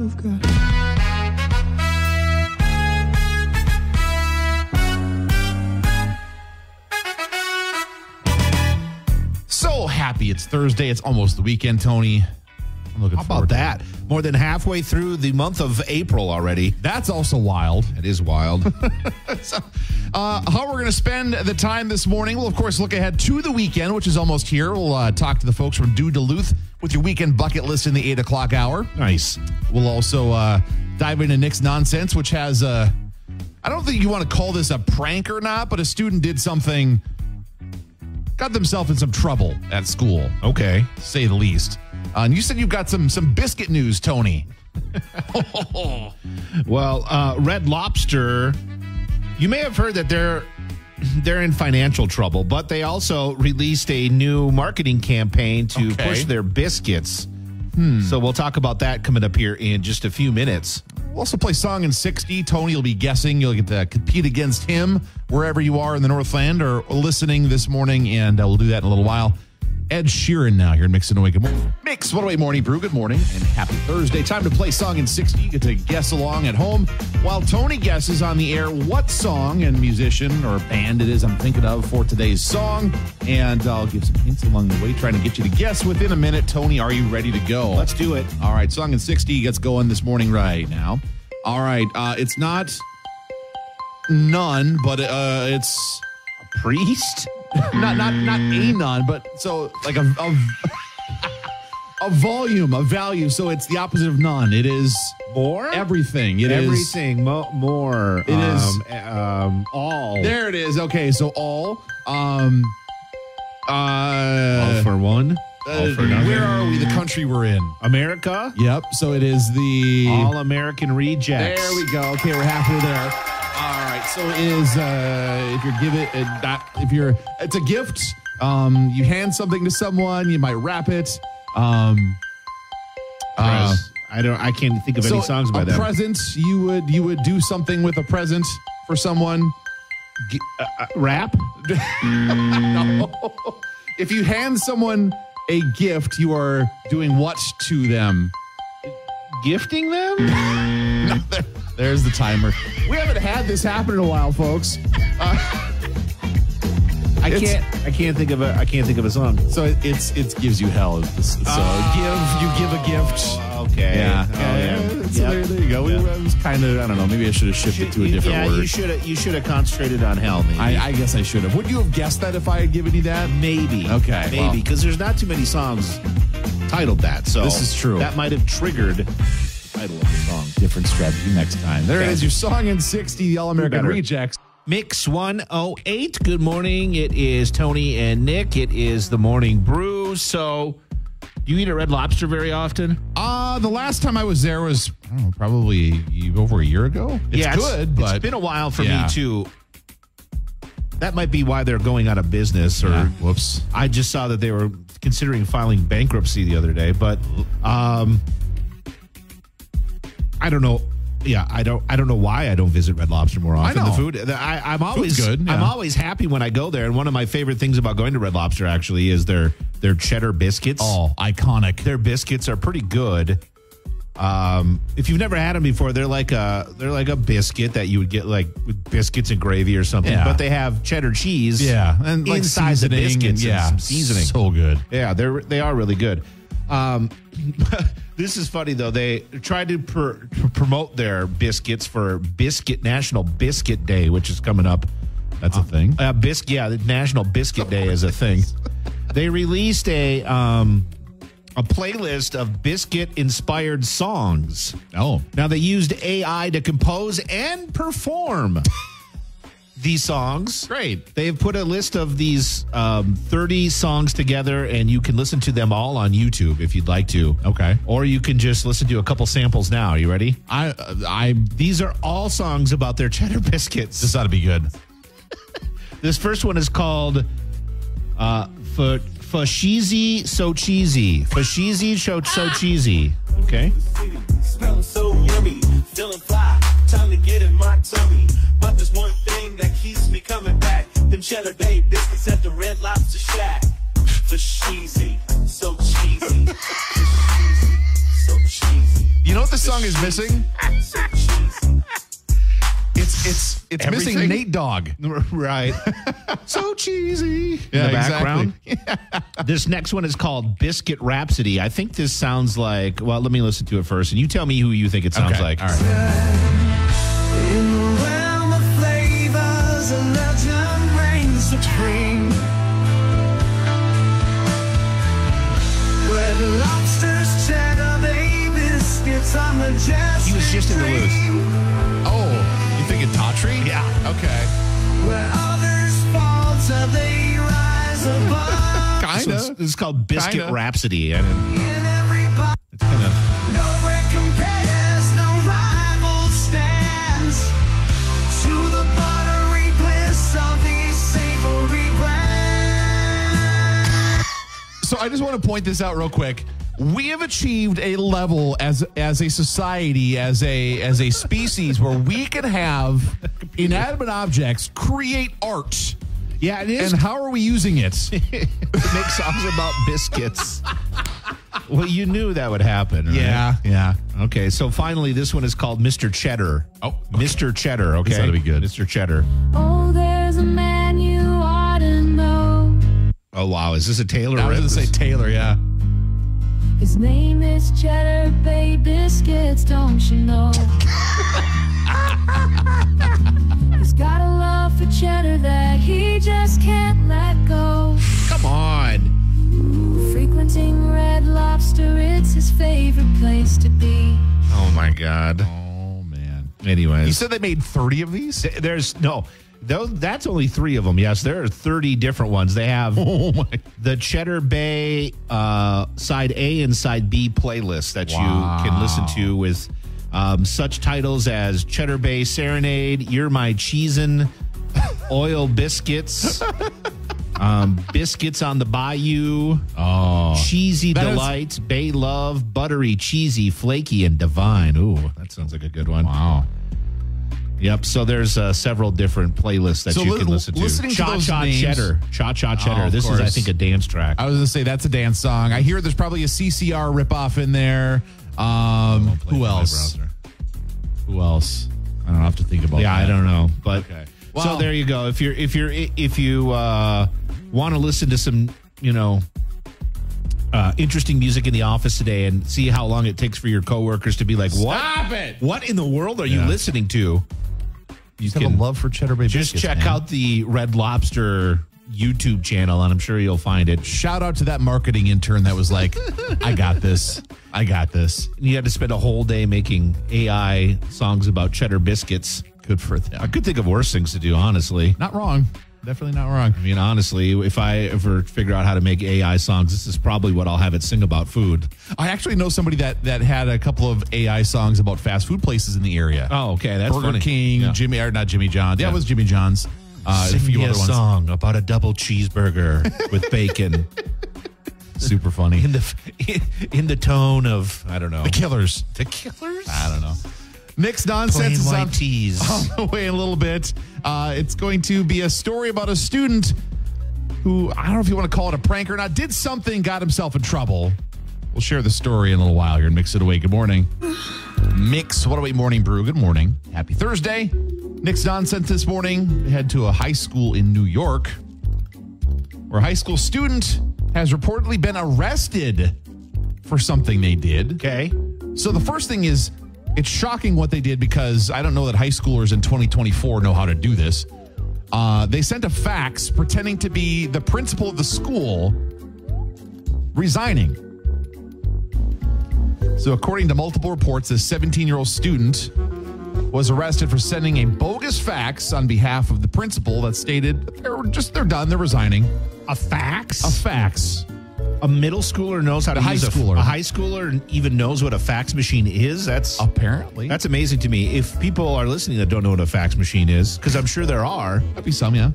of God. So happy it's Thursday. It's almost the weekend, Tony. I'm looking How about to it. that? More than halfway through the month of April already. That's also wild. It is wild. Uh, how we're going to spend the time this morning. We'll, of course, look ahead to the weekend, which is almost here. We'll uh, talk to the folks from Due Duluth with your weekend bucket list in the 8 o'clock hour. nice. We'll also uh, dive into Nick's nonsense, which has a. I don't think you want to call this a prank or not, but a student did something, got themselves in some trouble at school, Okay. say the least. Uh, and you said you've got some some biscuit news, Tony. Well, uh, Red Lobster, you may have heard that they're they're in financial trouble, but they also released a new marketing campaign to Okay. push their biscuits. So we'll talk about that coming up here in just a few minutes. We'll also play Song in 60. Tony will be guessing. You'll get to compete against him wherever you are in the Northland or listening this morning, and uh, we'll do that in a little while. Ed Sheeran now here in Mix 108. Good morning. Mix 108 Morning Brew. Good morning and happy Thursday. Time to play Song in 60. You get to guess along at home while Tony guesses on the air what song and musician or band it is I'm thinking of for today's song. And I'll give some hints along the way, trying to get you to guess within a minute. Tony, are you ready to go? Let's do it. All right, song in 60 gets going this morning right now. All right, uh, it's not none, but uh, it's a Priest? Not not not a nun, but so like a a, a volume, a value. So it's the opposite of none. It is More? everything. It is Everything. Mo- more. It is- um, um, all. there. It is. Okay, so all. Um. Uh. all for one. uh, all for nothing. where are we? The country we're in. America? Yep. So it is the All American rejects. There we go. Okay, we're halfway there. So it is uh, if you're give it uh, not if you're it's a gift. Um, you hand something to someone, you might wrap it. Um, uh, I don't. I can't think of any songs by a them. present. You would you would do something with a present for someone. uh, rap? No. If you hand someone a gift, you are doing what to them? Gifting them? There's the timer. We haven't had this happen in a while, folks. Uh, I It's- can't. I can't think of a. I can't think of a song. So it, it's it gives you hell. So ah. give you give a gift. Okay. Yeah. Oh, yeah. yeah. So Yep. there, there you go. We, Yep. I was kind of I don't know. Maybe I should have shifted to a different yeah, word. you should have. You should have concentrated on hell. Maybe. I, I guess I should have. Would you have guessed that if I had given you that? maybe. Okay, Maybe well. because there's not too many songs titled that. So This is true. That might have triggered Different strategy next time. There it Okay. is. Your song in sixty, the All American. Rejects. Mix 108. Good morning. It is Tony and Nick. It is the morning brew. So, do you eat at Red Lobster very often? Uh the last time I was there was know, probably over a year ago. It's yeah, good, but it's been a while for Yeah. me too. That might be why they're going out of business. Or Yeah, whoops. I just saw that they were considering filing bankruptcy the other day. But um, I don't know. Yeah, I don't. I don't know why I don't visit Red Lobster more often. know. The food, I, I'm always good, I'm always happy when I go there. And one of my favorite things about going to Red Lobster actually is their their cheddar biscuits. Oh, iconic. Their biscuits are pretty good. Um, if you've never had them before, they're like a they're like a biscuit that you would get like with biscuits and gravy or something. Yeah. But they have cheddar cheese. Yeah, and like inside the biscuits. and and yeah, some seasoning. So good. Yeah, they're they are really good. Um, this is funny though. They tried to pr- pr- promote their biscuits for Biscuit National Biscuit Day, which is coming up. That's a thing. Uh, biscuit, yeah, the National Biscuit Day is a thing. They released a um, a playlist of biscuit inspired songs. Oh, Now they used AI to compose and perform these songs. great. They've put a list of these um, 30 songs together, and you can listen to them all on YouTube if you'd like to. Okay. Or you can just listen to a couple samples now. Are you ready? I I These are all songs about their cheddar biscuits. this ought to be good. This first one is called uh, for Fashizi So Cheesy. Fashizi So, so Cheesy. Okay. Smelling so yummy, feeling fly. Time to get in my back. Them cheddar bay biscuits at the Red Lobster Shack. For cheesy, so cheesy. For cheesy, so cheesy. You know what this song is is missing? So cheesy. It's it's it's missing Nate Dogg. Right. so cheesy. In Yeah, the background. exactly. This next one is called Biscuit Rhapsody. I think this sounds like, well, let me listen to it first, and you tell me who you think it sounds Okay, like. all right. He was just in the loose. Oh, you thinking Daughtry? Yeah. Okay. Where others fall till they rise above. Kinda. one's- This is called Biscuit Kinda. Rhapsody. And In every it's kind of, nowhere compares, no rival stands to the buttery bliss of these savory brands. So I just want to point this out real quick. We have achieved a level as as a society, as a as a species, where we can have inanimate objects create art. yeah, it is. And how are we using it? make songs about biscuits. well, you knew that would happen. right? yeah. Yeah. Okay, so finally, this one is called Mr. Cheddar. Oh, okay. Mr. Cheddar. Okay, That'll be good. Mr. Cheddar. Oh, there's a man you ought to know. Oh wow, is this a Taylor? I was going to say Taylor. Yeah. His name is Cheddar Bay Biscuits, don't you know? He's got a love for cheddar that he just can't let go. Come on. Frequenting Red Lobster, it's his favorite place to be. Oh my God. Oh man. Anyways, You said they made thirty of these. There's no. Those, that's only three of them. Yes, there are 30 different ones. They have Oh my. the Cheddar Bay uh, side A and side B playlist that Wow. you can listen to with um, such titles as Cheddar Bay Serenade, You're My Cheesin', Oil Biscuits, um, Biscuits on the Bayou, Oh. Cheesy That is- Delight, Bay Love, Buttery, Cheesy, Flaky, and Divine. Ooh, that sounds like a good one. Wow. Yep. So there's uh, several different playlists that So you li- can listen to. listening to Cha those Cha names- Cheddar. Cha Cha Cheddar. Oh, this is, I think, a dance track. I was going to say that's a dance song. I hear there's probably a CCR ripoff in there. Um, who else? Who else? I don't have to think about. Yeah, I don't know, but Okay. so there you go. If you're if you're if you uh, want to listen to some, you know, uh, interesting music in the office today, and see how long it takes for your coworkers to be like, "What? Stop it! What in the world are you listening to?" You Have a love for Cheddar Bay just biscuits, check man. out the Red Lobster YouTube channel, and I'm sure you'll find it. Shout out to that marketing intern that was like, "I got this. I got this." And you had to spend a whole day making AI songs about cheddar biscuits. Good for them. I could think of worse things to do, honestly. Not wrong. Definitely not wrong. I mean, honestly, if I ever figure out how to make AI songs, this is probably what I'll have it sing about food. I actually know somebody that that had a couple of AI songs about fast food places in the area. Oh, okay, that's Burger funny. King, Yeah. Jimmy, or not Jimmy John's. Yeah, Yeah. it was Jimmy John's. Uh, Sing a few me other a ones. song about a double cheeseburger with bacon Super funny. in the in the tone of I don't know The Killers. the killers. I don't know. Nick's nonsense is on, on the way in a little bit. Uh, it's going to be a story about a student who I don't know if you want to call it a prank or not. Did something, got himself in trouble. We'll share the story in a little while here and Mix 108. Good morning. Mix 108 Morning Brew. Good morning. Happy Thursday. Nick's nonsense this morning. Head to a high school in New York where a high school student has reportedly been arrested for something they did. Okay, So the first thing is, it's shocking what they did because I don't know that high schoolers in 2024 know how to do this. Uh, they sent a fax pretending to be the principal of the school resigning. So, according to multiple reports, this 17 year old student was arrested for sending a bogus fax on behalf of the principal that stated they're just they're done, they're resigning. a fax. A fax. A middle schooler knows how to A high use a, schooler. a high schooler even knows what a fax machine is. That's Apparently, That's amazing to me. If people are listening that don't know what a fax machine is, because I'm sure there are, might be some, yeah.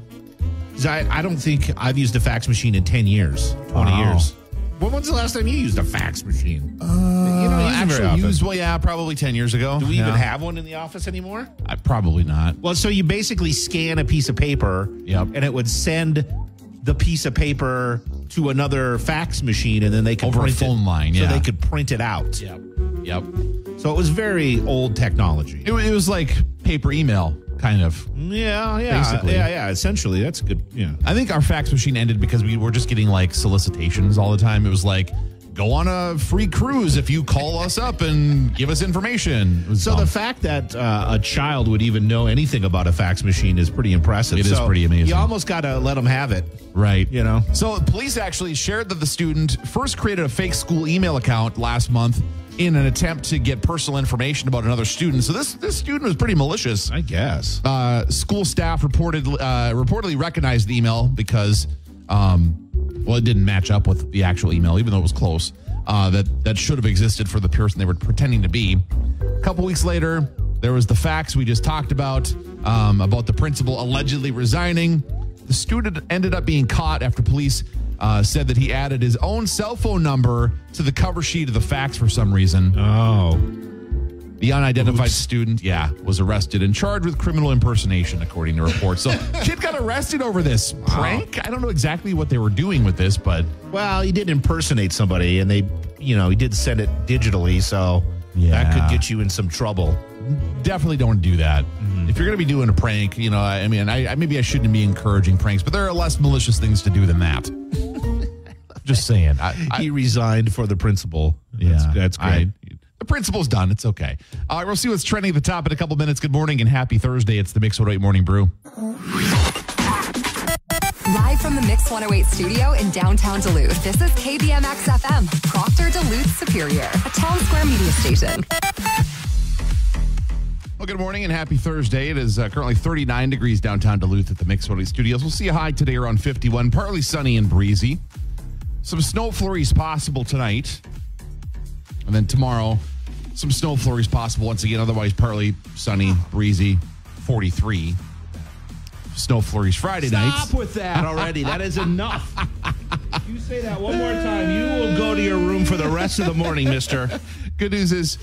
I, I don't think I've used a fax machine in 10 years, 20 Wow. years. When was the last time you used a fax machine? Uh, you don't use them very actually used well yeah probably 10 years ago Do we Yeah. even have one in the office anymore? I, probably not Well, so you basically scan a piece of paper, Yep. and it would send the piece of paper to another fax machine, and then they could Over a phone it, line, so yeah. they could print it out. Yep. Yep. So it was very old technology. It, it was like paper email, kind of. Yeah, yeah, Basically. yeah, yeah. Essentially, that's good. Yeah. I think our fax machine ended because we were just getting like solicitations all the time. It was like, go on a free cruise if you call us up and give us information. So the fact that uh, a child would even know anything about a fax machine is pretty impressive. It is So pretty amazing. You almost got to let them have it. Right. You know? So police actually shared that the student first created a fake school email account last month in an attempt to get personal information about another student. So this this student was pretty malicious. I guess. Uh, school staff reported uh, reportedly recognized the email because, um, well, it didn't match up with the actual email, even though it was close. Uh, that that should have existed for the person they were pretending to be. A couple weeks later, there was the facts we just talked about um, about the principal allegedly resigning. The student ended up being caught after police uh, said that he added his own cell phone number to the cover sheet of the fax for some reason. Oh. The unidentified student, yeah, was arrested and charged with criminal impersonation, according to reports. So, kid got arrested over this prank. I don't know exactly what they were doing with this, but Well, he did impersonate somebody, and they, you know, he did send it digitally, so that could get you in some trouble. definitely don't do that. Mm-hmm. If you're going to be doing a prank, you know, I I mean, I, I maybe I shouldn't be encouraging pranks, but there are less malicious things to do than that. Just saying. I, I, he resigned for the principal. yeah, That's, that's great. I- the principal's done. It's okay. All right, we'll see what's trending at the top in a couple minutes. Good morning and happy Thursday. It's the Mix 108 Morning Brew. Live from the Mix 108 studio in downtown Duluth, this is KBMX FM, Proctor Duluth Superior, a Townsquare Media station. Well, good morning and happy Thursday. It is uh, currently 39 degrees downtown Duluth at the Mix 108 Studios. We'll see a high today around 51, partly sunny and breezy. Some snow flurries possible tonight. And then tomorrow, some snow flurries possible once again. Otherwise, partly sunny, breezy, 43. Snow flurries Friday nights. Stop with that already. That is enough. If you say that one more time, you will go to your room for the rest of the morning, mister. Good news is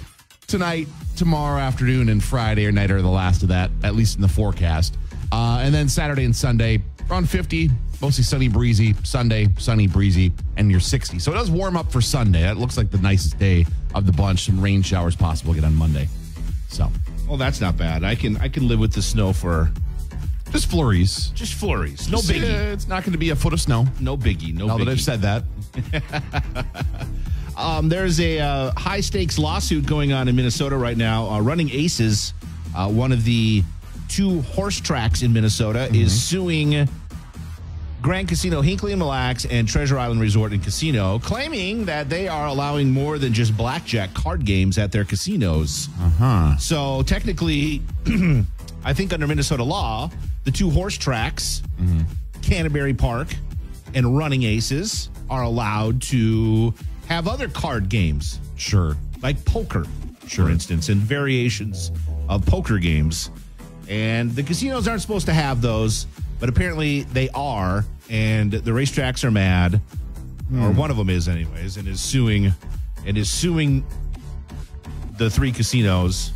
tonight, tomorrow afternoon, and Friday or night are the last of that, at least in the forecast. Uh, and then Saturday and Sunday, around 50, mostly sunny, breezy. Sunday, sunny, breezy, and you're 60. So it does warm up for Sunday. That looks like the nicest day of the bunch. Some rain showers possible again on Monday. So Well, that's not bad. I can I can live with the snow for just flurries. just flurries. No uh, biggie. it's not going to be a foot of snow. No biggie. No Now biggie. that I've said that, Um, there's a uh, high stakes lawsuit going on in Minnesota right now. Uh, Running Aces, uh, one of the two horse tracks in Minnesota, is suing Grand Casino Hinckley and Mille Lacs and Treasure Island Resort and Casino, claiming that they are allowing more than just blackjack card games at their casinos. Uh huh? So technically, I think under Minnesota law, the two horse tracks, Canterbury Park and Running Aces, are allowed to have other card games Sure. like poker, for instance, and variations of poker games. And the casinos aren't supposed to have those, but apparently they are. And the racetracks are mad, or one of them is, anyways, and is suing, and is suing the three casinos,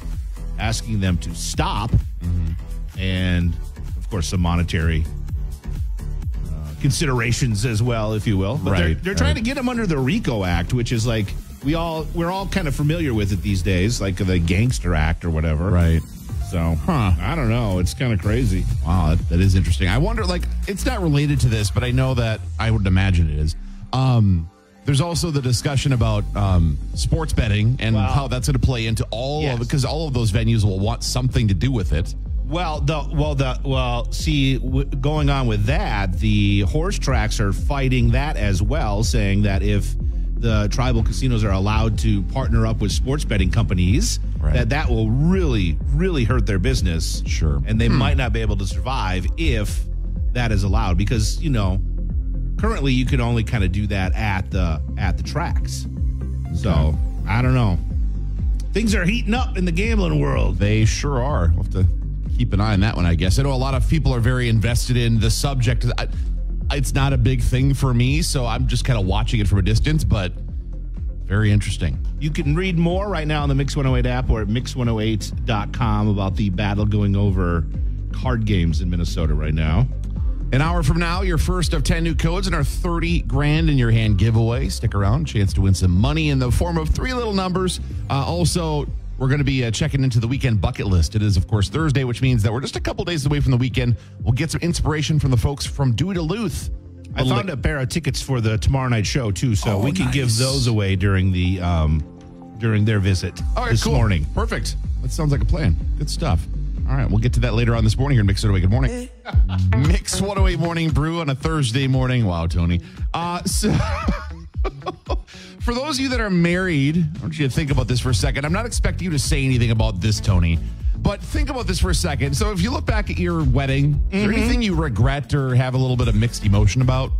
asking them to stop, and of course some monetary uh, considerations as well, if you will. But they're, they're trying right. to get them under the RICO Act, which is like we all we're all kind of familiar with it these days, like the Gangster Act or whatever. Right. So, Huh. I don't know. It's kind of crazy. Wow, that, that is interesting. I wonder, like, it's not related to this, but I know that I would imagine it is. Um, there's also the discussion about um, sports betting and Wow. how that's going to play into all Yes. of because all of those venues will want something to do with it. Well, the well the well see w- going on with that, the horse tracks are fighting that as well, saying that if the tribal casinos are allowed to partner up with sports betting companies, Right. that that will really really hurt their business. Sure. and they hmm. might not be able to survive if that is allowed because you know currently you can only kind of do that at the at the tracks. So I don't know. Things are heating up in the gambling world. They sure are. We'll have to keep an eye on that one, I guess. I know a lot of people are very invested in the subject. I, it's not a big thing for me, so I'm just kind of watching it from a distance, but very interesting. You can read more right now on the Mix 108 app or at mix108.com about the battle going over card games in Minnesota right now. An hour from now, your first of 10 new codes and our 30 grand in your hand giveaway. Stick around, chance to win some money in the form of three little numbers. Uh, also, we're going to be uh, checking into the weekend bucket list. It is, of course, Thursday, which means that we're just a couple days away from the weekend. We'll get some inspiration from the folks from Dewey Duluth. I found a pair of tickets for the tomorrow night show too, so Oh, we can give those away during the um during their visit All right, this cool. morning. Perfect. That sounds like a plan. Good stuff. All right, we'll get to that later on this morning here in Mix 108. Good morning. Mix 108 morning brew on a Thursday morning. Wow, Tony. Uh, so for those of you that are married, I want you to think about this for a second. I'm not expecting you to say anything about this, Tony, but think about this for a second. So if you look back at your wedding, is there mm-hmm. anything you regret or have a little bit of mixed emotion about?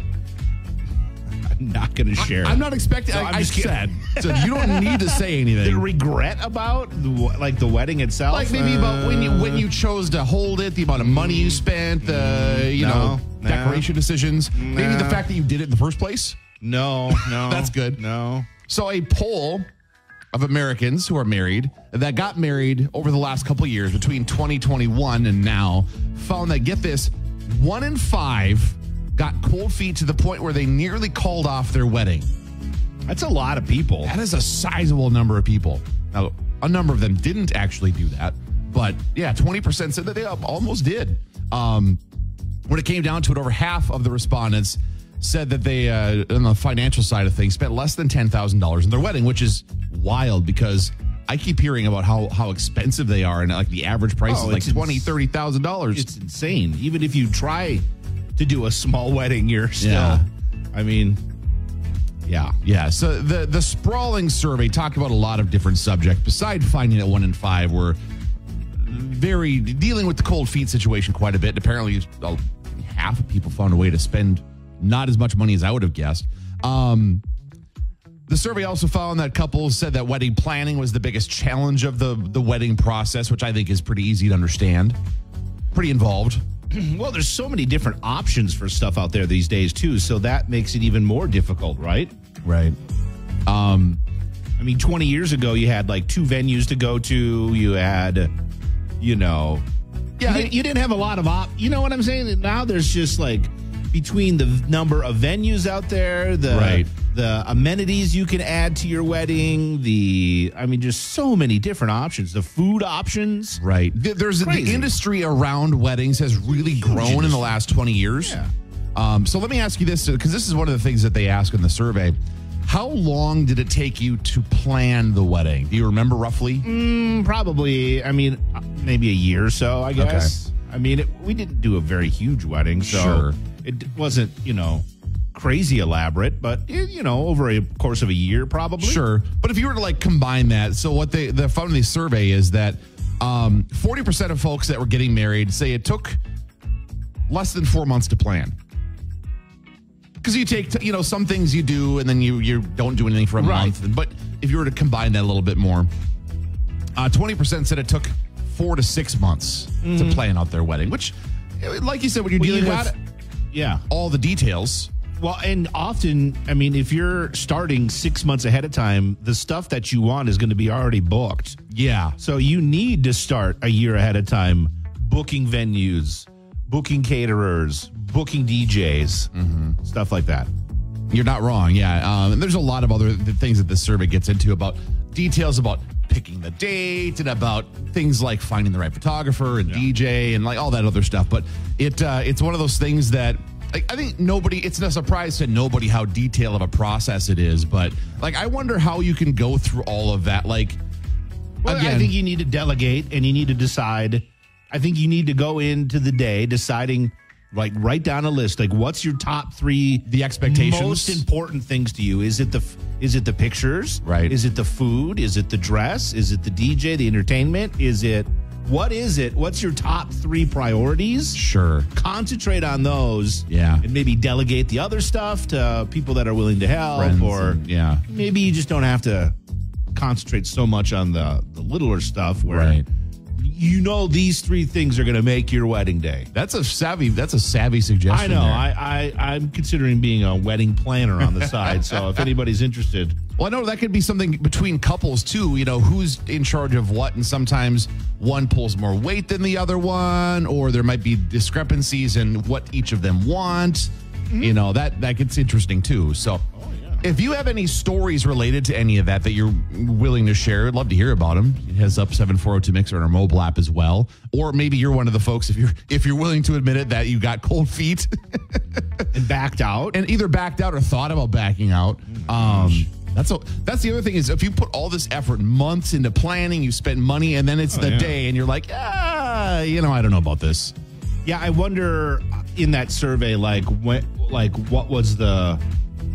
I'm not going to share. I'm not expecting. So I, I'm I just said, so you don't need to say anything. the regret about the, like the wedding itself. like maybe about when you when Uh, you chose to hold it, the amount of money you mm. spent, the mm. you No, know no. decoration decisions, maybe the fact that you did it in the first place. No, no, That's good. No, So a poll of Americans who are married that got married over the last couple of years between 2021 and now found that get this, one in five got cold feet to the point where they nearly called off their wedding. that's a lot of people. That is a sizable number of people. Now, a number of them didn't actually do that, but yeah, 20% said that they almost did. Um, when it came down to it, over half of the respondents said that they, uh, on the financial side of things, spent less than $10,000 in their wedding, which is wild because I keep hearing about how, how expensive they are. And like the average price Oh, is like it's $20,000, ins- $30,000. It's insane. Even if you try to do a small wedding, you're still. Yeah. I mean, yeah. Yeah. So the the sprawling survey talked about a lot of different subjects. Besides finding that one in five were very dealing with the cold feet situation quite a bit. And apparently, half of people found a way to spend not as much money as I would have guessed. Um, the survey also found that couples said that wedding planning was the biggest challenge of the the wedding process, which I think is pretty easy to understand. Pretty involved. Well, there's so many different options for stuff out there these days too, so that makes it even more difficult, right? Right. Um, I mean, 20 years ago, you had like two venues to go to. You had, you know, Yeah, you, didn't, you didn't have a lot of op. You know what I'm saying? Now there's just like between the number of venues out there, the Right. the amenities you can add to your wedding, the I mean, just so many different options. The food options. Right. Th- There's the industry around weddings has really grown in the last 20 years. Yeah. Um, so let me ask you this because this is one of the things that they ask in the survey. How long did it take you to plan the wedding? Do you remember roughly? Mm, probably. I mean, uh, maybe a year or so. I guess. I mean, it, we didn't do a very huge wedding, so Sure. It wasn't you know crazy elaborate, but it, you know over a course of a year, probably. Sure. But if you were to like combine that, so what they the fun of the survey is that um, 40% of folks that were getting married say it took less than four months to plan. Because you take, t- you know, some things you do and then you you don't do anything for a Right. month. But if you were to combine that a little bit more, uh, 20% said it took four to six months to plan out their wedding, which, eh, like you said, when you're Mm-hmm. Well, you dealing with gotta- Yeah. all the details, Well, and often, I mean, if you're starting six months ahead of time, the stuff that you want is going to be already booked. yeah. So you need to start a year ahead of time booking venues, booking caterers, booking DJs, stuff like that. You're not wrong. Yeah. Um, and there's a lot of other things that this survey gets into about details about picking the date and about things like finding the right photographer and DJ and like all that other stuff. But it uh, it's one of those things that like, I think nobody. It's no surprise to nobody how detailed of a process it is. But like, I wonder how you can go through all of that. Like, Well, I think you need to delegate and you need to decide. I think you need to go into the day deciding, like, write down a list. Like, what's your top three The expectations? most important things to you? Is it the is it the pictures? Right. Is it the food? Is it the dress? Is it the DJ? The entertainment? Is it what is it? What's your top three priorities? sure. Concentrate on those. Yeah. And maybe delegate the other stuff to people that are willing to help, Friends or and- yeah. maybe you just don't have to concentrate so much on the, the littler stuff where Right. You know these three things are going to make your wedding day. That's a savvy. That's a savvy suggestion. I know. there. I, I I'm considering being a wedding planner on the side. so if anybody's interested, Well, I know that could be something between couples too. You know, who's in charge of what, and sometimes one pulls more weight than the other one, or there might be discrepancies in what each of them want. Mm-hmm. You know that that gets interesting too. So, if you have any stories related to any of that that you're willing to share, I'd love to hear about them. It has up seven four zero two mixer on our mobile app as well. Or maybe you're one of the folks if you're if you're willing to admit it that you got cold feet. And backed out. and either backed out or thought about backing out. Um, that's a, that's the other thing is if you put all this effort, months into planning, you spend money, and then it's the yeah. day, and you're like, ah, you know, I don't know about this. Yeah, I wonder uh, in that survey, like when, like what was the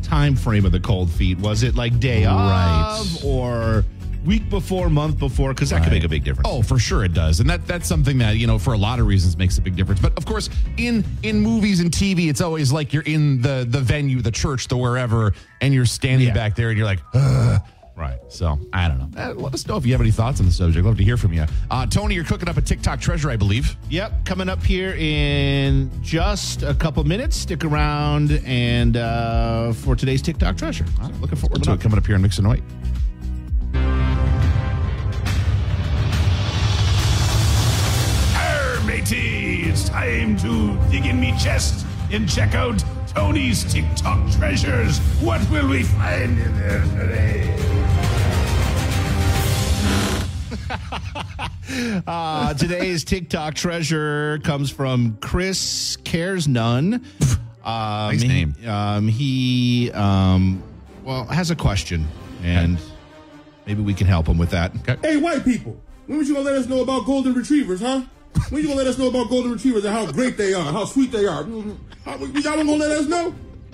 time frame of the cold feet? Was it like day Right. of or week before, month before? Because that could make a big difference. Oh, for sure it does, and that that's something that you know for a lot of reasons makes a big difference. But of course, in in movies and TV, it's always like you're in the the venue, the church, the wherever, and you're standing Yeah. back there, and you're like, Ugh. Right. So I don't know. Uh, let us know if you have any thoughts on the subject. Love to hear from you. Uh, Tony, you're cooking up a TikTok treasure, I believe. Yep, coming up here in just a couple minutes. Stick around and uh, for today's TikTok treasure. Looking forward to it coming up here in Mix 108. Arr, matey, it's time to dig in me chest and check out Tony's TikTok treasures. What will we find in there today? Uh, today's TikTok treasure comes from Chris Cares None. Um, Nice name. He, um, he um, well has a question, and maybe we can help him with that. Hey, white people, when was you gonna let us know about golden retrievers, huh? When you gonna let us know about golden retrievers and how great they are, how sweet they are? Mhm. How, y'all don't gonna let us know?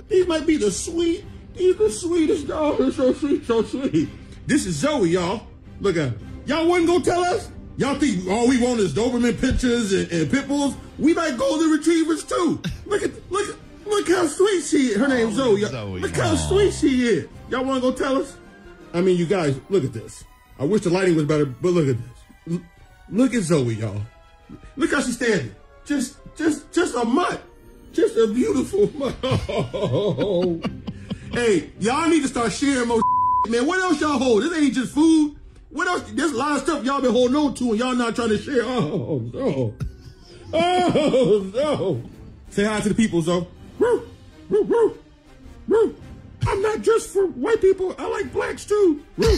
These might be the sweet, these the sweetest. Oh, they're so sweet, so sweet. This is Zoe, y'all. Look at her. Y'all wasn't gonna tell us? Y'all think all we want is Doberman pictures and, and pit bulls? We like golden retrievers too. Look at, look, at- look how sweet she is. Her name's Zoe. Zoe. Look how sweet she is. Y'all wanna go tell us? I mean, you guys, look at this. I wish the lighting was better, but look at this. Look at Zoe, y'all. Look how she's standing. Just, just, just a mutt. Just a beautiful mutt. hey, y'all need to start sharing more man. What else y'all hold? This ain't just food. What else? There's a lot of stuff y'all been holding on to and y'all not trying to share. Oh, no. Oh, no. Say hi to the people, Zoe. Woo, woo, woo, woo. I'm not just for white people. I like blacks too.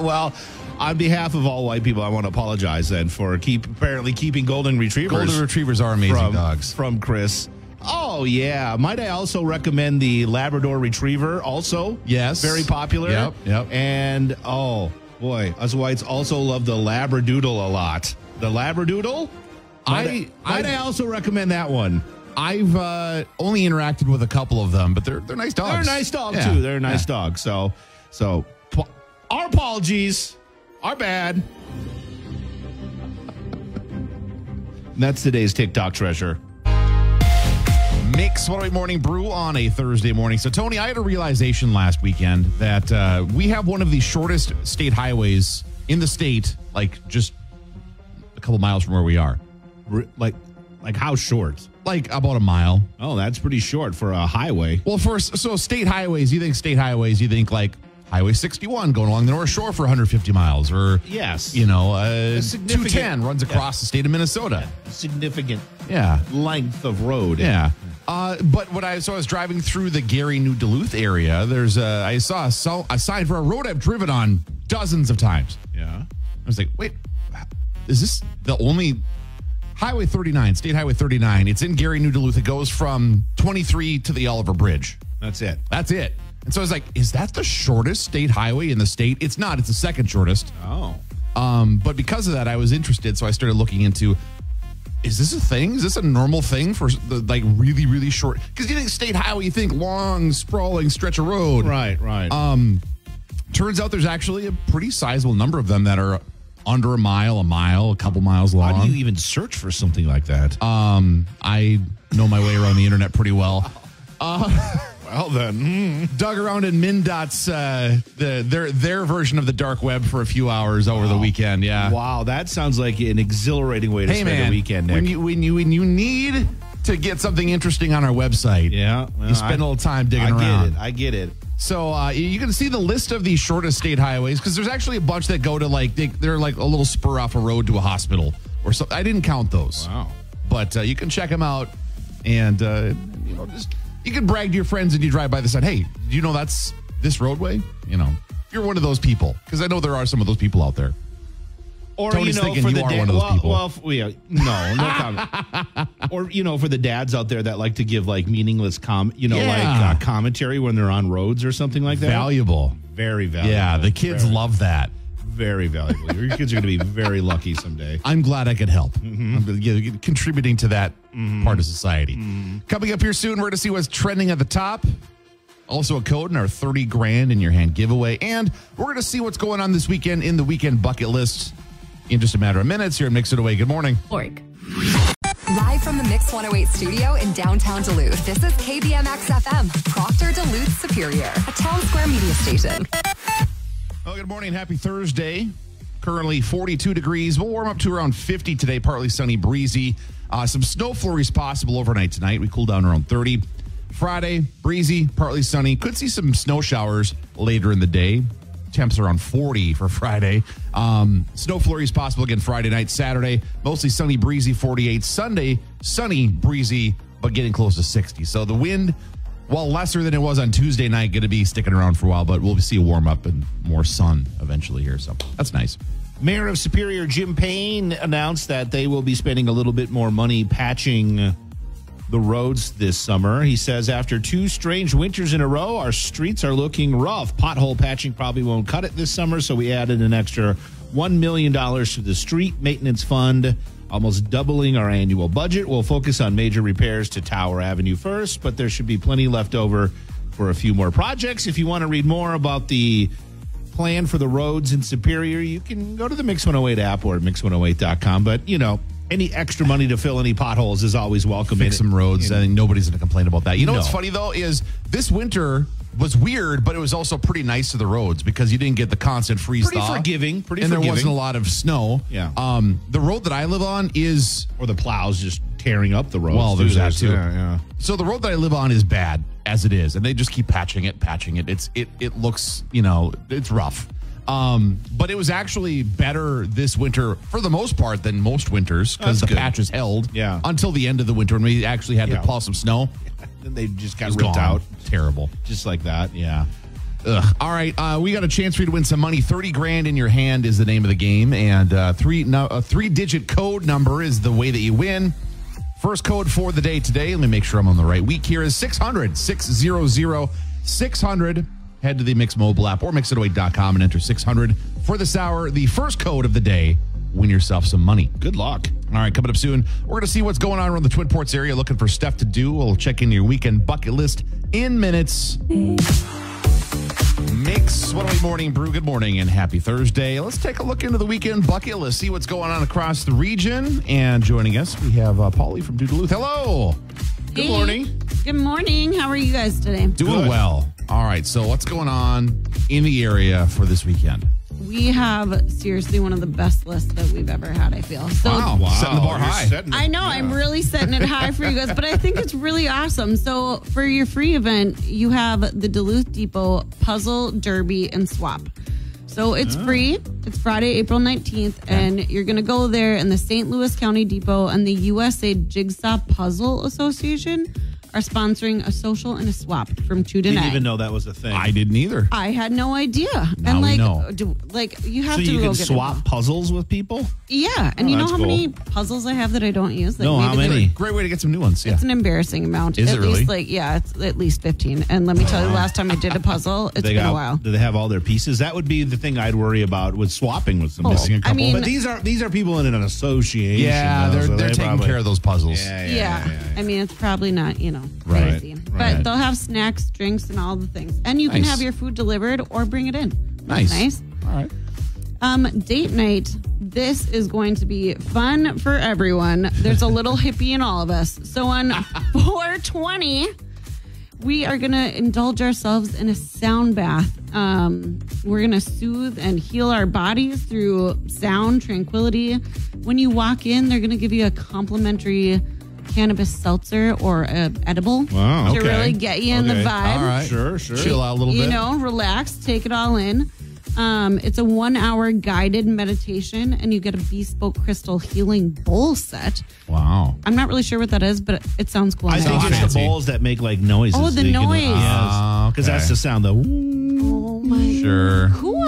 Well, on behalf of all white people, I want to apologize then for keep apparently keeping golden retrievers. Golden retrievers are amazing from, dogs. from Chris. Oh yeah, might I also recommend the Labrador Retriever? Also, Yes. very popular. Yep, yep. And oh boy, us whites also love the Labradoodle a lot. The Labradoodle. I- might I, might I- I also recommend that one. I've uh, only interacted with a couple of them, but they're they're nice dogs. They're a nice dog Yeah. too. They're a nice Yeah. dog. So, so our apologies. Our bad. That's today's TikTok treasure. Mix 108 Morning Brew on a Thursday morning. So, Tony, I had a realization last weekend that uh, we have one of the shortest state highways in the state, like just a couple miles from where we are. Like, like how short? Like about a mile. Oh, that's pretty short for a highway. Well, for so state highways, you think state highways, you think like Highway 61 going along the North Shore for 150 miles, or Yes. you know, uh, 210 runs across the state of Minnesota. Significant Yeah. length of road. Yeah. Uh, but what I so I was driving through the Gary New Duluth area, there's a I saw a, so- a sign for a road I've driven on dozens of times. Yeah. I was like, wait, is this the only Highway 39, State Highway 39? It's in Gary New Duluth. It goes from 23 to the Oliver Bridge. That's it. That's it. So I was like, is that the shortest state highway in the state? It's not. It's the second shortest. Oh. Um, but because of that, I was interested, so I started looking into. Is this a thing? Is this a normal thing for the like really really short? Because you think state highway, you think long sprawling stretch of road. Right, right. Um, turns out there's actually a pretty sizable number of them that are under a mile, a mile, a couple miles long. How do you even search for something like that? um, I know my way around the internet pretty well. well, then. Dug around in MnDOT's uh, the their their version of the dark web for a few hours over the weekend. Yeah. Wow, that sounds like an exhilarating way to Hey spend man, a weekend, Nick. when you when you when you need to get something interesting on our website. Yeah, well, you spend I- a little time digging I around. get it. I get it. So uh, you can see the list of the shortest state highways because there's actually a bunch that go to like they, they're like a little spur off a road to a hospital or something. I didn't count those. Wow. But uh, you can check them out, and uh, you know just you can brag to your friends and you drive by the side. Hey, do you know that's this roadway? You know, you're one of those people because I know there are some of those people out there. Or Tony's you know, thinking for you the are da- one of those well, people. Well, f- yeah, no, no comment. or you know, for the dads out there that like to give like meaningless com, you know, Yeah. like uh, commentary when they're on roads or something like that. Valuable. Very valuable. Yeah, the kids love that. Very valuable. Your kids are going to be very lucky someday. I'm glad I could help. Mm-hmm. I'm yeah, contributing to that mm-hmm. part of society. Mm-hmm. Coming up here soon, we're going to see what's trending at the top. Also, a code in our 30 grand in your hand giveaway. And we're going to see what's going on this weekend in the weekend bucket list in just a matter of minutes here at Mix 108. Good morning. Org. Live from the Mix 108 studio in downtown Duluth, this is KBMX FM, Proctor Duluth Superior, a Townsquare Media station. Oh, good morning. Happy Thursday. Currently 42 degrees. We'll warm up to around 50 today. Partly sunny, breezy. Uh, some snow flurries possible overnight tonight. We cool down around 30. Friday, breezy, partly sunny. Could see some snow showers later in the day. Temps around 40 for Friday. Um, snow flurries possible again Friday night. Saturday, mostly sunny, breezy, 48. Sunday, sunny, breezy, but getting close to 60. So the wind while lesser than it was on Tuesday night, going to be sticking around for a while, but we'll see a warm up and more sun eventually here. So that's nice. Mayor of Superior Jim Paine announced that they will be spending a little bit more money patching the roads this summer. He says after two strange winters in a row, our streets are looking rough. Pothole patching probably won't cut it this summer, so we added an extra $1 million to the street maintenance fund, almost doubling our annual budget. We'll focus on major repairs to Tower Avenue first, but there should be plenty left over for a few more projects. If you want to read more about the plan for the roads in Superior, you can go to the Mix 108 app or at mix108.com. But, you know, any extra money to fill any potholes is always welcome. Fix some roads. and- nobody's going to complain about that. You know what's funny though is this winter was weird, but it was also pretty nice to the roads because you didn't get the constant freeze Pretty thaw. forgiving, pretty and there wasn't a lot of snow. Yeah. Um, the road that I live on is or the plows just tearing up the road. Well, there's that, too. Yeah, yeah. So the road that I live on is bad as it is, and they just keep patching it, patching it. It's it it looks, you know, it's rough. Um, but it was actually better this winter for the most part than most winters because the good. patches held Yeah. until the end of the winter when we actually had Yeah. to plow some snow. Then they just got ripped gone. out Terrible. just like that. Yeah. Ugh. All right, uh, we got a chance for you to win some money. Thirty grand in your hand is the name of the game, and uh, three no, a three digit code number is the way that you win. First code for the day today. Let me make sure I'm on the right week. Here is 600 600 600. Head to the Mix mobile app or mix108.com and enter 600 for this hour. The first code of the day. Win yourself some money. Good luck. All right, coming up soon, we're going to see what's going on around the Twin Ports area, looking for stuff to do. We'll check in your weekend bucket list in minutes. Mix 108 Morning Brew. Good morning and happy Thursday. Let's take a look into the weekend bucket list, see what's going on across the region. And joining us, we have uh, Paulie from Duluth. Hello. Good morning. Good morning. How are you guys today? Doing Good. well. All right, so what's going on in the area for this weekend? We have seriously one of the best lists that we've ever had, I feel. So Wow. Setting the bar you're high. setting I know yeah. I'm really setting it high for you guys, but I think it's really awesome. So for your free event, you have the Duluth Depot Puzzle Derby and Swap. So it's Oh. free. It's Friday, April 19th, and you're going to go there in the St. Louis County Depot and the USA Jigsaw Puzzle Association are sponsoring a social and a swap from 2 to Didn't 9. even know that was a thing. I didn't either. I had no idea. Now and we like, know. do, like you have so to you go can get swap involved. puzzles with people? Yeah, and Oh, you know that's how cool. many puzzles I have that I don't use? Like No, how maybe many? Great way to get some new ones. Yeah. It's an embarrassing amount. Is at it really? least like yeah, it's at least fifteen. And let me tell you, uh-huh. last time I did a puzzle, it's they been got, a while. Do they have all their pieces? That would be the thing I'd worry about with swapping with some Oh, Missing a I couple? mean- but these are these are people in an association. yeah, though, they're, so they're they taking probably- care of those puzzles. Yeah, yeah, Yeah, yeah, yeah. I mean it's probably not you know Right, crazy, right. but they'll have snacks, drinks, and all the things, and you can have your food delivered or bring it in. That's Nice. nice. All right. Um, date night. This is going to be fun for everyone. There's a little hippie in all of us. So on 420, we are going to indulge ourselves in a sound bath. Um, we're going to soothe and heal our bodies through sound tranquility. When you walk in, they're going to give you a complimentary cannabis seltzer or a edible Wow, to okay. really get you in the vibe. All right. Sure, sure. Chill out a little you bit. know, relax, take it all in. Um, it's a one hour guided meditation, and you get a bespoke crystal healing bowl set. Wow. I'm not really sure what that is, but it sounds cool. I think it's like the fancy. bowls that make like noises. Oh, the that you can- noise. Ah, Because okay. that's the sound. The Oh my Sure. cool.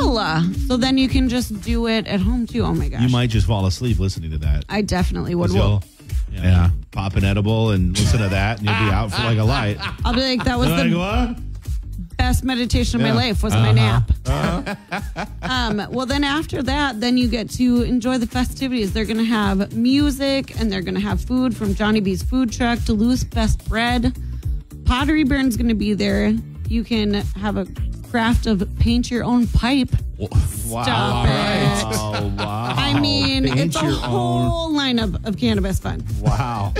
So then you can just do it at home too. Oh my gosh. you might just fall asleep listening to that. I definitely would. 'Cause Well, you'll, you know, Yeah. pop an edible and listen to that, and you'll be out for like a light. I'll be like, that was the what? best meditation of Yeah. my life was my nap. um, well, then after that, then you get to enjoy the festivities. They're going to have music and they're going to have food from Johnny B's food truck, Duluth's best bread. Pottery Burn's going to be there. You can have a craft of paint your own pipe. Stop it. Oh, wow. I mean, Paint it's a your own. whole lineup of cannabis fun. Wow.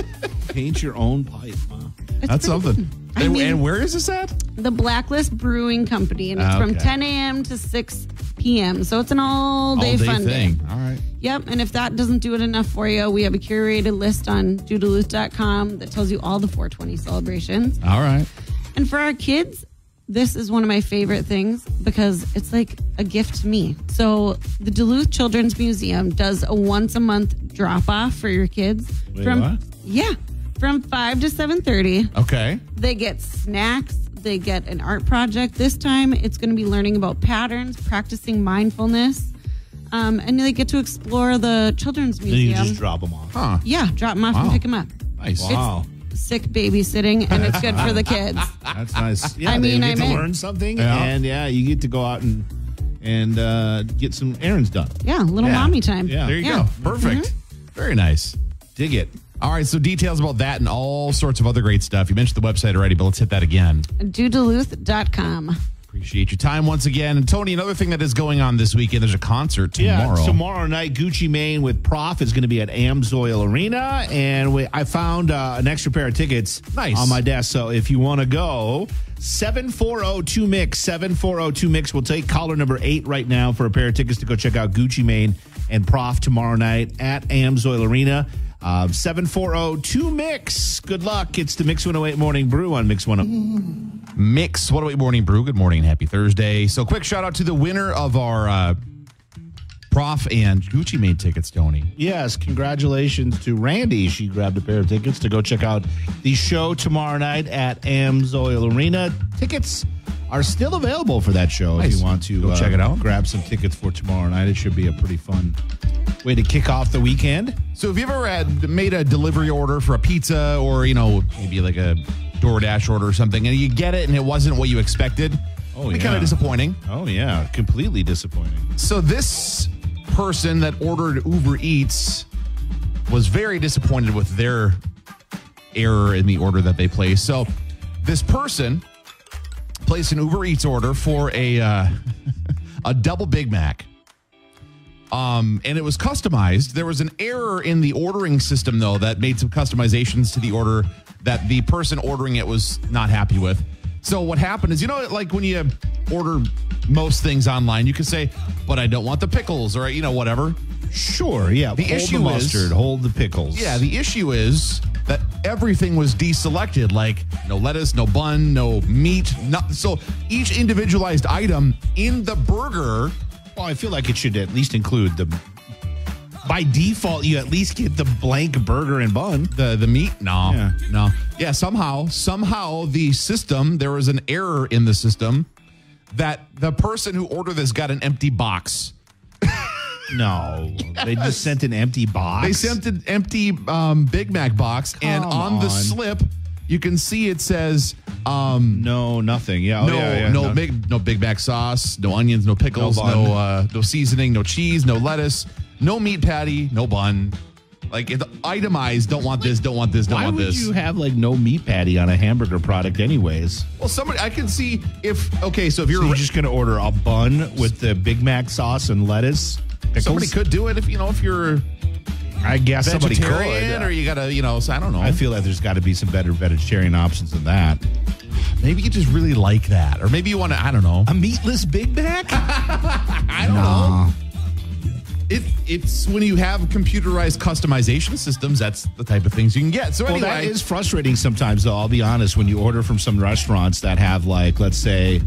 Paint your own pipe. Wow. It's That's pretty something. I and, mean- and where is this at? the Blacklist Brewing Company, and it's from Okay. 10 a.m. to 6 p.m. So it's an all day All day fun thing. day. All right. Yep. And if that doesn't do it enough for you, we have a curated list on duduluth.com that tells you all the 420 celebrations. All right. And for our kids, this is one of my favorite things because it's like a gift to me. So the Duluth Children's Museum does a once a month drop off for your kids. Wait, from what? yeah, from 5 to 7:30. Okay. They get snacks. They get an art project. This time, it's going to be learning about patterns, practicing mindfulness, um, and they get to explore the children's museum. Then you museum. just drop them off. Huh. yeah, drop them off and pick them up. Nice. Wow. Sick babysitting, and it's good for the kids. That's nice. Yeah, I mean, they get I'm to in. learn something, Yeah. and yeah, you get to go out and and uh, get some errands done. Yeah, little Yeah. mommy time. Yeah. There you Yeah. go. Perfect. Very nice. Dig it. All right. So details about that and all sorts of other great stuff. You mentioned the website already, but let's hit that again. Duduluth.com. Appreciate your time once again. And Tony, another thing that is going on this weekend, there's a concert tomorrow. Yeah, tomorrow night, Gucci Mane with Prof is going to be at Amsoil Arena, and we, I found uh, an extra pair of tickets Nice. on my desk. So if you want to go, seven four zero two mix seven four zero two mix. We'll take caller number eight right now for a pair of tickets to go check out Gucci Mane and Prof tomorrow night at Amsoil Arena. Uh, 740 mix. Good luck. It's the Mix 108 Morning Brew on Mix 108. Mix 108 Morning Brew. Good morning and happy Thursday. So, quick shout out to the winner of our uh, Prof and Gucci Mane tickets, Tony. Yes, congratulations to Randy. She grabbed a pair of tickets to go check out the show tomorrow night at Amsoil Arena. Tickets are still available for that show if you want to Go check it uh, out. Grab some tickets for tomorrow night. It should be a pretty fun way to kick off the weekend. So, have you ever had, made a delivery order for a pizza or, you know, maybe like a DoorDash order or something, and you get it and it wasn't what you expected? Oh, yeah. kind of disappointing. Oh yeah, completely disappointing. So this person that ordered Uber Eats was very disappointed with their error in the order that they placed. So this person placed an Uber Eats order for a uh, a double Big Mac. Um, and it was customized. There was an error in the ordering system, though, that made some customizations to the order that the person ordering it was not happy with. So what happened is, you know, like when you order most things online, you can say, "But I don't want the pickles," or you know, whatever. Sure, yeah. The hold issue the is- mustard, hold the pickles. Yeah, the issue is that everything was deselected, like no lettuce, no bun, no meat. Not, so each individualized item in the burger well, I feel like it should at least include the. By default, you at least get the blank burger and bun. the the meat no Yeah. no yeah somehow somehow the system there was an error in the system that the person who ordered this got an empty box No, they just sent an empty box. they sent an empty um, big mac box and Come on the slip you can see it says um, no nothing. Yeah, oh, no yeah, yeah, no big no big mac sauce no onions no pickles No no uh, no seasoning no cheese no lettuce no meat patty no bun like it's itemized don't want this don't want this don't Why want would you have like no meat patty on a hamburger product, anyways? well somebody i can see if okay so if you're So you're just gonna order a bun with the Big Mac sauce and lettuce. Pickles? Somebody could do it if you know if you're I guess somebody could. or you gotta you know so I don't know. I feel like there's got to be some better vegetarian options than that. maybe you just really like that, or maybe you want to. I don't know. A meatless Big Mac? I don't know. It it's when you have computerized customization systems, that's the type of things you can get. So Well, anyway, that is frustrating sometimes, though. I'll be honest. When you order from some restaurants that have, like, let's say,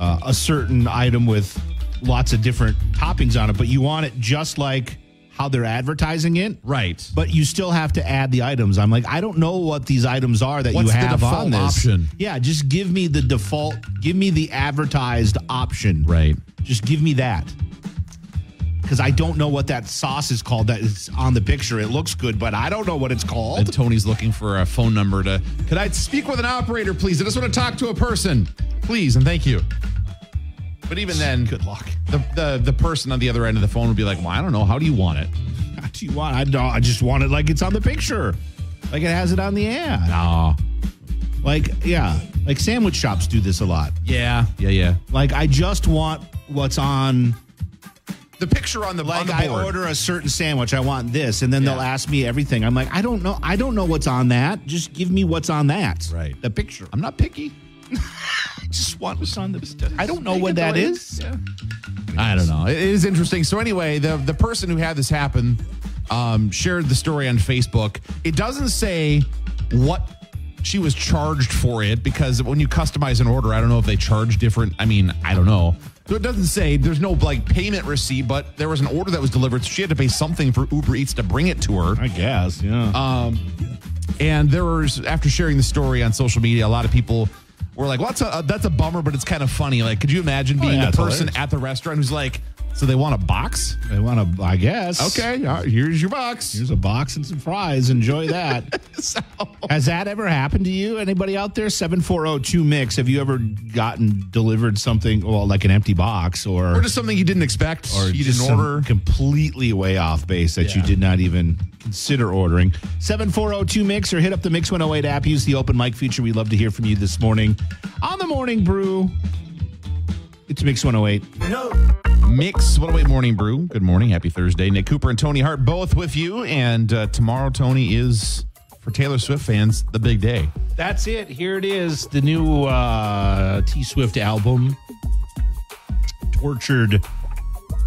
uh, a certain item with lots of different toppings on it, but you want it just like how they're advertising it, right. but you still have to add the items. I'm like, I don't know what these items are that What's you the have default on this option? Yeah, just give me the default. Give me the advertised option. Right. Just give me that. Because I don't know what that sauce is called that is on the picture. It looks good, but I don't know what it's called. And Tony's looking for a phone number to. Could I speak with an operator, please? I just want to talk to a person, please, and thank you. But even then, Good luck. The, the the person on the other end of the phone would be like, "Well, I don't know. How do you want it?" What do you want? I don't. I just want it like it's on the picture, like it has it on the ad. Oh, Like yeah, like sandwich shops do this a lot. yeah, yeah, yeah. Like I just want what's on. The picture on the on Like the I order a certain sandwich, I want this, and then they'll ask me everything. I'm like, I don't know. I don't know what's on that. Just give me what's on that. Right. The picture. I'm not picky. I just want what's on the. I don't know what it the that way- is. Yeah. I don't know. It is interesting. So anyway, the the person who had this happen um, shared the story on Facebook. It doesn't say what she was charged for it because when you customize an order, I don't know if they charge different. I mean, I don't know. So it doesn't say there's no like payment receipt, but there was an order that was delivered. So she had to pay something for Uber Eats to bring it to her. I guess. Yeah. And there was after sharing the story on social media, a lot of people were like, "Well, that's a uh, that's a bummer, but it's kind of funny." Like, could you imagine being oh, yeah, the person hilarious. at the restaurant who's like, "So they want a box? they want a, I guess. Okay, all right, here's your box." Here's a box and some fries. Enjoy that. So- Has that ever happened to you? Anybody out there? 7402 Mix. Have you ever gotten delivered something, well, like an empty box or, or just something you didn't expect, or you just didn't some order. completely way off base that you did not even consider ordering? 7402 Mix or hit up the Mix 108 app. Use the open mic feature. We'd love to hear from you this morning on the Morning Brew. It's Mix 108. No. Mix 108 Morning Brew. Good morning, happy Thursday. Nick Cooper and Tony Hart both with you, and uh, tomorrow, Tony is for Taylor Swift fans the big day. That's it. Here it is. The new uh, T Swift album, Tortured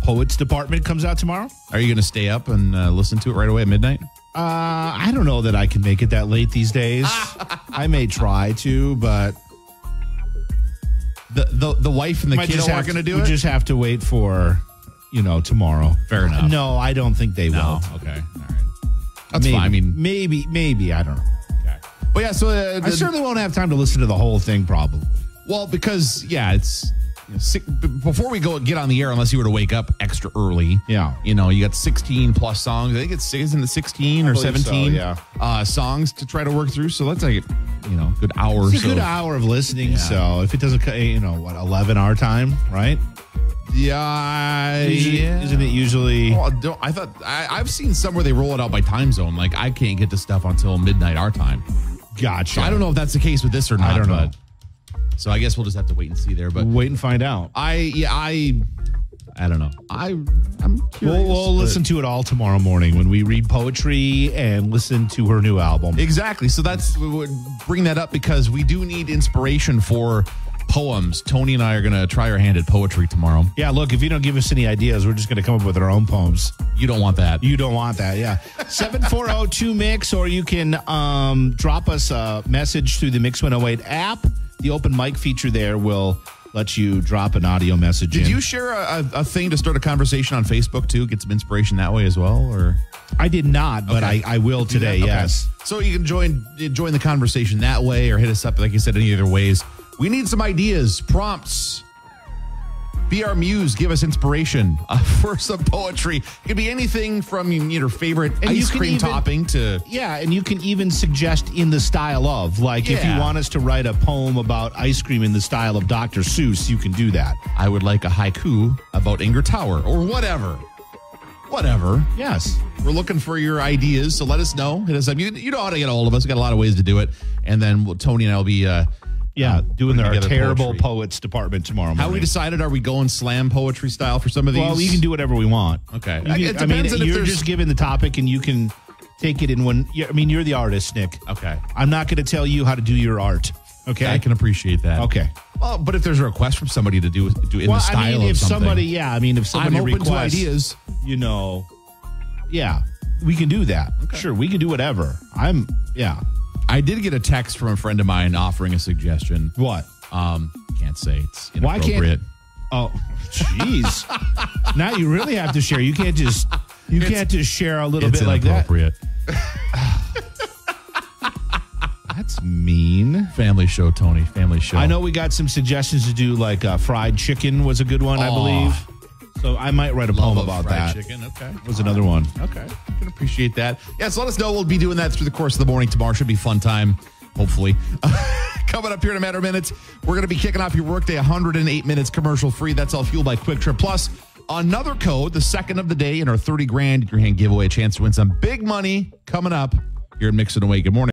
Poets Department, comes out tomorrow. Are you going to stay up and uh, listen to it right away at midnight? Uh, I don't know that I can make it that late these days. I may try to, but The the, the wife and the might kid just are have going to do it. Just have to wait for, you know, tomorrow. Fair enough. No, I don't think they no, will. okay, all right. That's maybe, fine. I mean, maybe, maybe I don't know. Okay but yeah. So uh, I the- certainly won't have time to listen to the whole thing. Probably. Well, because yeah, it's six, before we go get on the air, unless you were to wake up extra early. Yeah. you know, you got sixteen plus songs. I think it's isn't it sixteen or believe so, seventeen? yeah. uh, songs to try to work through. So that's like you know, good hour. It's a so. good hour of listening. So if it doesn't, you know, what eleven our time, right? Yeah, Usually- yeah. Isn't it usually? Well, don't, I thought I, I've seen some where they roll it out by time zone. Like I can't get to stuff until midnight our time. Gotcha. So I don't know if that's the case with this or not. I don't know. So I guess we'll just have to wait and see there. But Wait and find out. I yeah I I don't know. I I'm curious. We'll, we'll listen to it all tomorrow morning when we read poetry and listen to her new album. Exactly. So that's we would bring that up because we do need inspiration for poems. Tony and I are going to try our hand at poetry tomorrow. Yeah, look, if you don't give us any ideas, we're just going to come up with our own poems. You don't want that. You don't want that, yeah. 7402 Mix, or you can um, drop us a message through the Mix 108 app. The open mic feature there will let you drop an audio message Did in. you share a, a, thing to start a conversation on Facebook too? Get some inspiration that way as well, or I did not, but Okay. I, I will today, Okay. yes. So you can join join the conversation that way, or hit us up like you said any other ways. We need some ideas, prompts. Be our muse. Give us inspiration uh, for some poetry. It could be anything from your favorite And ice can cream even- topping to Yeah, and you can even suggest in the style of, like if you want us to write a poem about ice cream in the style of Dr. Seuss, you can do that. I would like a haiku about Enger Tower or whatever. Whatever. Yes. We're looking for your ideas, so let us know. Hit us up. You, you know how to get a hold of us. We got a lot of ways to do it, and then we'll, Tony and I will be uh, Yeah, uh, doing together terrible poetry. poets department tomorrow morning. How we decided? Are we going slam poetry style for some of these? Well, we can do whatever we want. Okay. You I- can- it I mean, depends on if you're just given the topic, and you can take it in one. yeah, I mean, you're the artist, Nick. Okay. I'm not going to tell you how to do your art. Okay. I can appreciate that. Okay. Well, but if there's a request from somebody to do do in well, the style I mean, of if something, somebody, yeah, I mean, if somebody I'm open requests, to ideas. you know, yeah, we can do that. Sure, we can do whatever. I'm yeah. I did get a text from a friend of mine offering a suggestion. What? Um, can't say it's Why can't- inappropriate. Oh, jeez. now you really have to share. You can't just you can't just share a little It's bit like that. inappropriate. That's mean. Family show, Tony. Family show. I know we got some suggestions to do, like uh, fried chicken was a good one, I believe. So I might write a Love poem of about fried that. chicken. Okay. Was another one. Okay. I can appreciate that. Yes, let us know. We'll be doing that through the course of the morning tomorrow. Should be a fun time, hopefully. Coming up here in a matter of minutes, we're going to be kicking off your workday 108 minutes commercial free. That's all fueled by Kwik Trip Plus. Another code, the second of the day in our 30 grand your hand giveaway. A chance to win some big money coming up here at Mix and Away. Good morning.